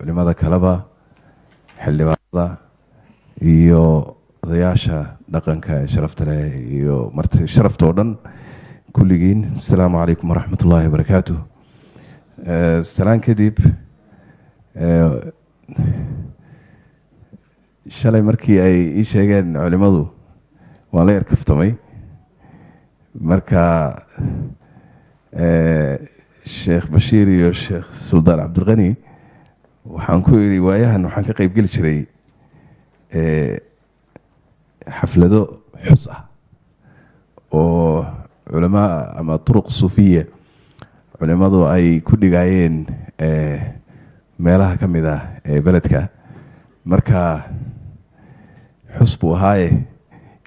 culimada kaleba xildhibaanada iyo odayaasha dhaqanka ee sharafta leh iyo sharafta oo dhan kulligiin asalaamu calaykum waraxmat ullaahi wabarakaatu salaan kadib shalay markii ay ii sheegeen culimadu waan la yar kaftamay marka sheekh bashiir iyo sheekh suldaan cabdilqani waxaan ku yidhi waayahan waxaan ka qeyb geli jiray xaflado xus ah oo culamaa ama turuq suufiya culimadu ay ku dhigaayeen meelaha ka mid ah ee beledka. Marka xus buu ahaaye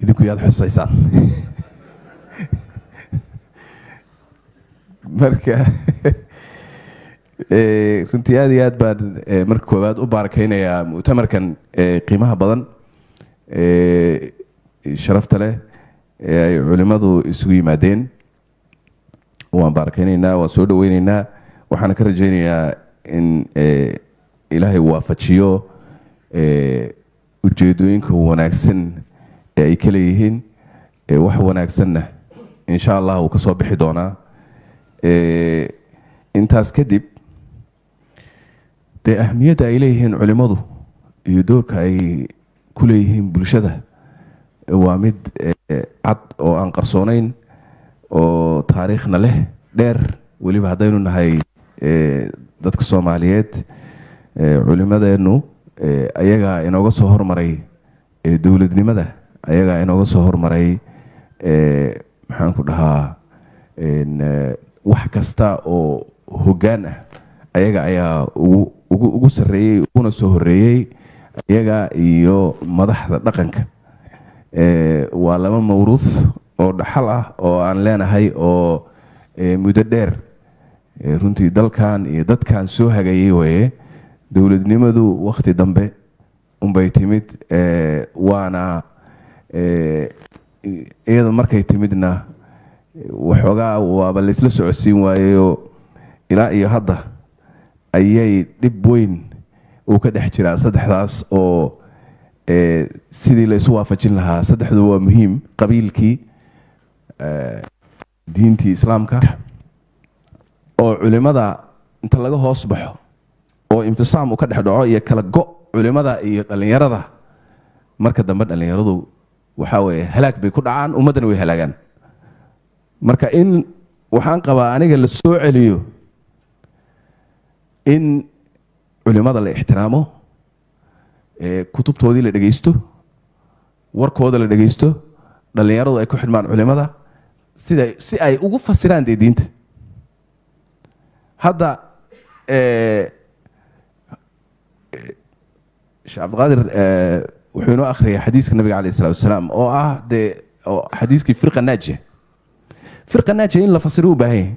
idinku yaad xusaysaan. Marka runtii aad iyo aad baan marka koowaad u baarakeynayaa muctamarkan qiimaha badan. Sharafta leh ee ay culimadu isugu yimaadeen. Waan baarakeyneynaa waan soo dhaweyneynaa waxaana ka rajeynayaa in ilaahay waafajiyo ujeedooyinka wanaagsan ee ay ka leeyihiin. Wax wanaagsanna insha allah uu ka soo bixi doonaa. Intaas kadib dee ahmiyadda ay leeyihiin culimadu iyo doorka ay ku leeyihiin bulshada waa mid cad oo aan qarsoonayn oo taariikhna leh dheer. Weliba haddaynu nahay dadka soomaaliyeed culimadeennu ayagaa inooga soo hormaray dowladnimada ayagaa inooga soo hormaray maxaan ku dhahaa wax kasta oo hoggaan ah ayaga ayaa ugu ugu sarreeyey uguna soo horreeyey ayaga iyo madaxda dhaqanka. Waa laba mawruuth oo dhaxal ah oo aan leenahay oo muddo dheer. Runtii dalkan iyo dadkan soo hagayey waye dowladnimadu wakhti dambe unbay timid waana iyada markay timidna waxoogaa waaba laysla socodsiin waayeyo ilaa iyo hadda ayay dhib weyn uu ka dhex jiraa saddexdaas oo sidii la isu waafajin lahaa. Saddexdu waa muhiim qabiilkii diintii islaamka oo culimada inta laga hoos baxo oo infisaam uu ka dhex dhaco iyo kala go culimada iyo dhallinyarada marka dambe dhallinyaradu waxaa weeye halaag bay ku dhacaan ummaddana way halaagaan. Marka in waxaan qabaa aniga la soo celiyo in culimada la ixtiraamo kutubtoodii la dhegeysto warkooda la dhegeysto dhallinyaradu ay ku xidhmaan culimada sida si ay ugu fasiraan dee diinta. Hadda sheekh cabdiqaadir wuxuu inoo akhriyay xadiiska nabiga alayh isalatu wasalaam oo ah dee xadiiskii firqa naajiya firqa naajiya in la fasiro u baahan yahay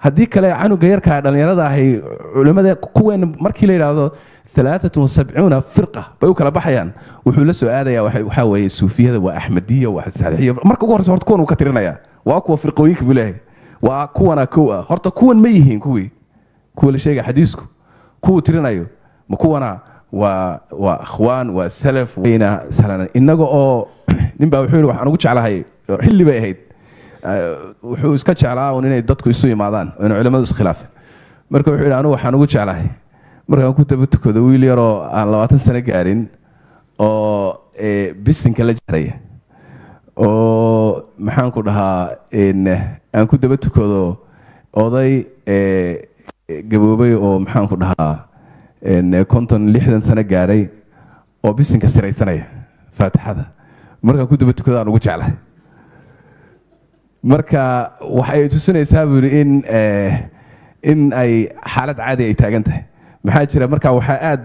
haddii kale canuga yarkaa dhallinyarada ahay culimada kuweena markii la yidhaahdo alaaatun wasabcuuna firqa bay u kala baxayaan. Wuxuu la soo aadaya waxaa weeye suufiyada waa axmediya waa saalixiya marka ugu horreysa horta kuwan uu ka tirinaya waa kuwa firqooyinka buu leeyahay. Waa kuwana kow ah. Horta kuwan ma yihiin kuwii. Kuwa la sheegaya xadiisku kuwuu tirinayo. Ma kuwana waa waa akhwaan waa salaf inaga oo nin baa wuxuu yihi waxaan ugu jeclahay. Xilli bay ahayd wuxuu iska jeclaa un inay dadku isu yimaadaan oo inay culimadu iskhilaafeen marka wuxuu yidhi anigu waxaan ugu jeclahay. Markaan ku daba tukado wiil yaroo aan labaatan sano gaarin oo bisinka la jaraya oo maxaan ku dhahaa aan ku daba tukado oday gaboobay oo maxaan ku dhahaa konton lixdan sano gaadhay oo bisinka siraysanaya faatixada. Markaan ku daba tukado aan ugu jeclahay marka waxay tusinaysaa buu yidhi in in ay xaalad caadi ay taagan tahay. Maxaa jira? Marka waxaa aad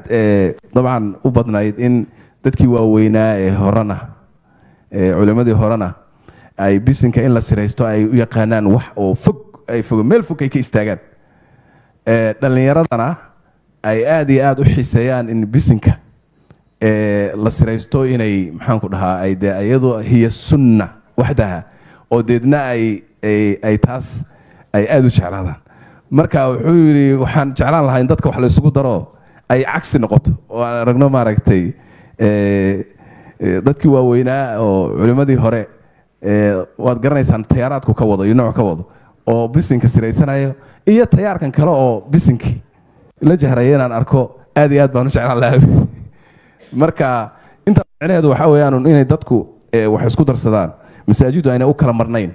dabcan u badnayd in dadkii waaweynaa ee horena culimmadii horena ay bisinka in la siraysto ay u yaqaanaan wax oo fog ay fogo meel fog ay ka istaagaan. Dhallinyaradana ay aad iyo aad u xiiseeyaan in bisinka la siraysto inay maxaanku dhahaa ay dee iyadu hiya sunna waxdaha oo deedna ay taas ay aada u jeclaadaan marka wuxuu yidhi waxaan jeclaan lahaa in dadka wax la isugu daro ay cagsi noqoto. Oo aan aragno maaragtay dadkii waaweynaa oo culimmadii hore waad garanaysaan tayaaraadku ka wado iyo nooc ka wado oo bisinka siraysanayo iyo tayaarkan kale oo bisinkii la jahraya inaan arko aad iyo aad baan u jeclaan lahaa. Marka intaa micnaheedu waxaa weeyaan inay dadku wax isku darsadaan. Masaajiddu ayna u kala marnayn.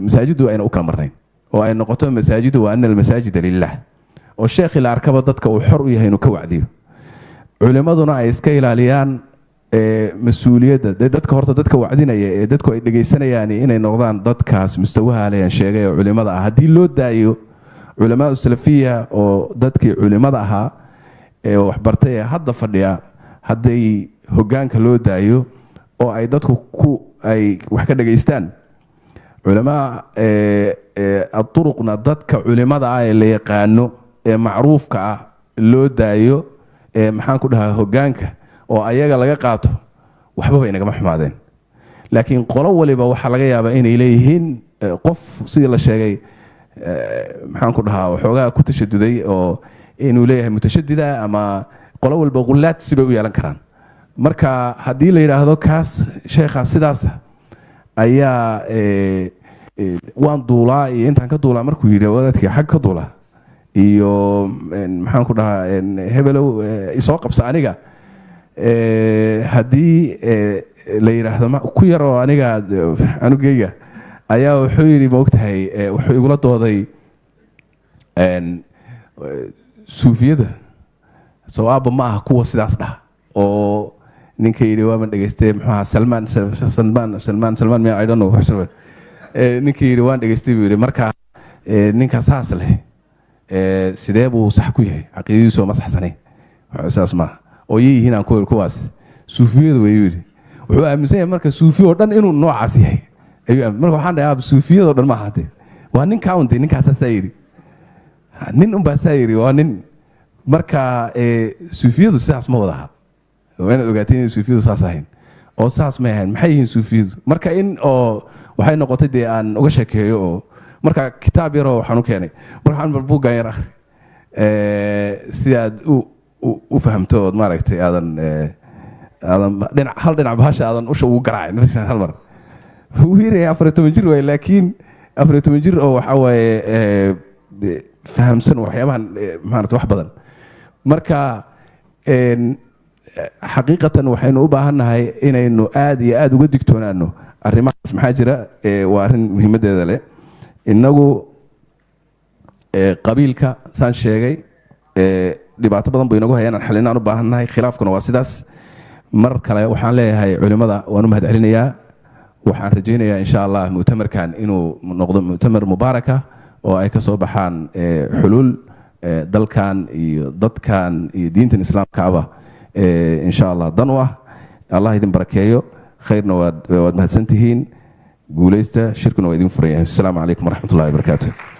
Masaajiddu ayna u kala marnayn. Oo ay noqoto masaajidu wa ana almasaajida lilah oo sheekhi la arkaba dadka uu xor u yahay inuu ka wacdiyo. Culimmaduna ay iska ilaaliyaan mas'uuliyadda. Dadka horta dadka wacdinaya ee dadku ay dhegaysanayaan inay noqdaan dadkaas mustawaha leyan sheegay oo culimada ah haddii loo daayo culamaa salafiya oo dadkii culimada ahaa ee waxbartay ee hadda fadhiya hadday hoggaanka loo daayo oo ay dadku ku ay wax ka dhegaystaan. Culamaa aduruqna dadka culimada ah ee la yaqaano ee macruufka ah loo daayo ee maxaan ku dhahaa hoggaanka oo ayaga laga qaato waxbaba inagama xumaadeen. Laakiin qolo waliba waxaa laga yaabaa inay leeyihiin qof sidii la sheegay maxaan ku dhahaa waxoogaa ku tashaduday oo inuu leeyahay mutashadida ama qolo walba khulaad sibay u yeelan karaan marka haddii la yidhaahdo kaas sheekhaas sidaasa ayaa waan duulaa iyo intaan ka duulaa markuu yidhi wadaadkii xag ka duula iyo maxaan ku dhahaa hebelow isoo qabsa aniga. Haddii la yidhaahdo ku yaroo aniga anugeyga ayaa wuxuu yidhi maogtahay wuxuu igula dooday suufiyada. Sawaaba ma aha kuwa sidaas dhaha oo ninka yidhi waaman dhegeystay muxuu ahaa salmaan salmaan salmaan salmaan miya i don't know ninka yidhi waan dhegeystay buu yidhi marka ninka saas leh sidee buu sax ku yahay caqiidadiisu ma saxsanay sidaas maaha oo yeyihiin aan ku yidhi kuwaas suufiyada wayuu yidhi wuxuu aaminsan yahay marka suufiya oo dhan inuu noocaas yahay ayuu marka waxaan dhahay aab suufiyada oo dhan ma ahate waa nin county ninkaasaa saa yidhi nin unbaa saa yidhi waa nin marka suufiyadu sidaas ma wada aha waa inaad ogaateen inay suufiyadu saas ahayn. Oo saas may ahayn maxay yihiin suufiyadu marka in oo waxay noqotay dee aan uga sheekeeyo oo marka kitaab yaroo waxaan u keenay. Mar waxaan bal buuggan yar akhri si aad u fahamto ood maaragtay aadan aadan dhinac hal dhinac bahasha aadan usha ugu garaacin meeshan hal mar. Wuu yiraya afar iyo toban jir waay laakiin afar iyo toban jir oo waxaa waaye fahamsan waxyaabahan maarata wax badan. Marka xaqiiqatan waxaynu u baahannahay inaynu aada iyo aada uga digtoonaano arrimahaas. Maxaa jira? Waa arrin muhiimaddeeda leh. Innagu qabiilka saan sheegay dhibaato badan buu inagu haya inaan xalinaan u baahannahay. Khilaafkuna waa sidaas. Mar kale waxaan leeyahay culimmada waan u mahad waxaan rajaynayaa insha allah mu'tamarkan inuu noqdo mu'tamar mubaaraka oo ay ka soo baxaan xuluul dalkan iyo dadkan iyo diintan islaamkaaba insha allah dan u ah allah idin barakeeyo. Khayrna waad waad mahadsan tihiin guulaysta shirkuna waa idin furan yahay asalaamu calaykum waraxmat ullahi